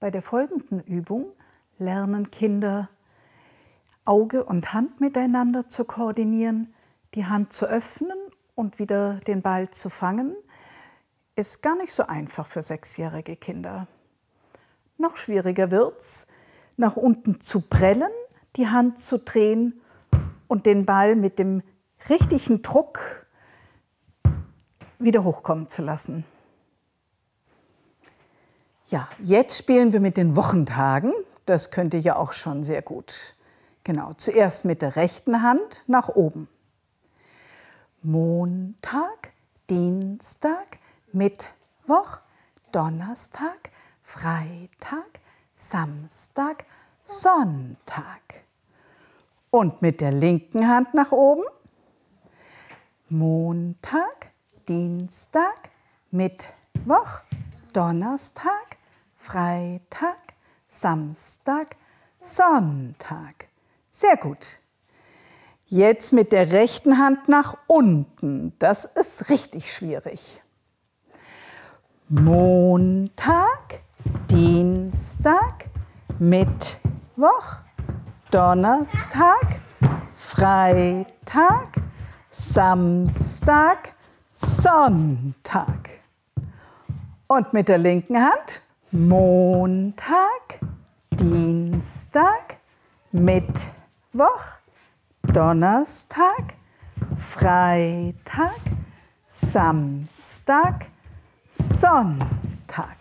Bei der folgenden Übung lernen Kinder Auge und Hand miteinander zu koordinieren, die Hand zu öffnen und wieder den Ball zu fangen, ist gar nicht so einfach für sechsjährige Kinder. Noch schwieriger wird's, nach unten zu prellen, die Hand zu drehen und den Ball mit dem richtigen Druck wieder hochkommen zu lassen. Ja, jetzt spielen wir mit den Wochentagen. Das könnt ihr ja auch schon sehr gut. Genau, zuerst mit der rechten Hand nach oben. Montag, Dienstag, Mittwoch, Donnerstag, Freitag, Samstag, Sonntag. Und mit der linken Hand nach oben. Montag, Dienstag, Mittwoch, Donnerstag, Freitag, Samstag, Sonntag. Sehr gut. Jetzt mit der rechten Hand nach unten. Das ist richtig schwierig. Montag, Dienstag, Mittwoch, Donnerstag, Freitag, Samstag, Sonntag. Und mit der linken Hand Montag, Dienstag, Mittwoch, Donnerstag, Freitag, Samstag, Sonntag.